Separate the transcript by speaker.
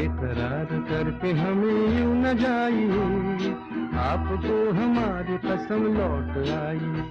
Speaker 1: बेकरार करके हमें यूँ न जाइए। आपको तो हमारी कसम लौट आई